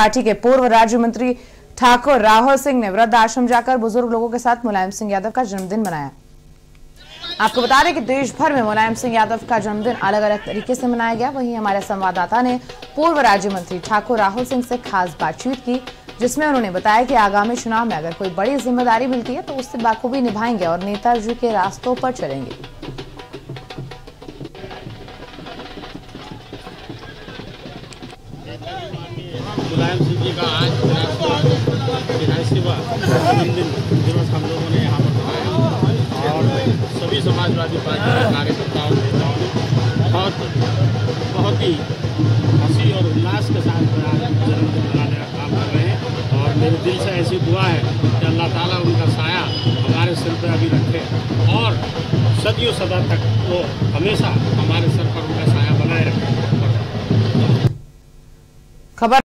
Party के पूर्व राज्य मंत्री ठाकुर राहुल सिंह ने वृद्ध आश्रम जाकर बुज़ुर्ग लोगों के साथ मुलायम सिंह यादव का जन्मदिन मनाया। आपको बता दें कि देश भर में मुलायम सिंह यादव का जन्मदिन अलग अलग तरीके से मनाया गया। वहीं हमारे संवाददाता ने पूर्व राज्य मंत्री ठाकुर राहुल सिंह से खास बातचीत की, जिसमें उन्होंने बताया कि आगामी चुनाव में अगर कोई बड़ी ज़िम्मेदारी मिलती है तो उससे बाखूबी निभाएँगे और नेताजी के रास्तों पर चलेंगे। मुलायम सिंह जी का आज विधायक जन्मदिन दिवस हम लोगों ने यहाँ पर मनाया। और सभी समाजवादी पार्टी के कार्यकर्ताओं नेताओं ने बहुत बहुत ही हँसी और उल्लास के साथ जन्मदिन मनाने का काम कर रहे हैं। और मेरे दिल से ऐसी दुआ है कि अल्लाह ताला उनका साया हमारे सिर पर अभी रखे और सदियों सदा तक वो हमेशा हमारे सर पर उनका साया बनाए रखे। खबर